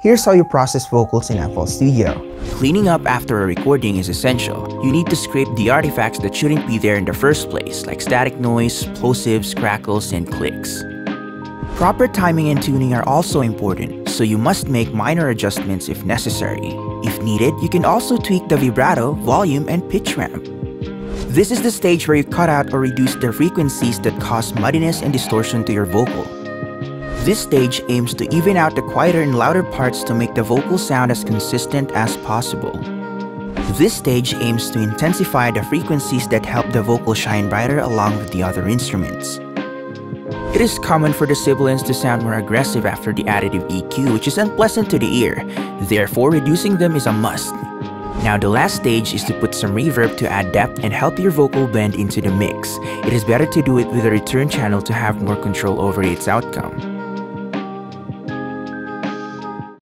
Here's how you process vocals in FL Studio. Cleaning up after a recording is essential. You need to scrape the artifacts that shouldn't be there in the first place, like static noise, plosives, crackles, and clicks. Proper timing and tuning are also important, so you must make minor adjustments if necessary. If needed, you can also tweak the vibrato, volume, and pitch ramp. This is the stage where you cut out or reduce the frequencies that cause muddiness and distortion to your vocal. This stage aims to even out the quieter and louder parts to make the vocal sound as consistent as possible. This stage aims to intensify the frequencies that help the vocal shine brighter along with the other instruments. It is common for the sibilants to sound more aggressive after the additive EQ which is unpleasant to the ear, therefore reducing them is a must. Now the last stage is to put some reverb to add depth and help your vocal blend into the mix. It is better to do it with a return channel to have more control over its outcome.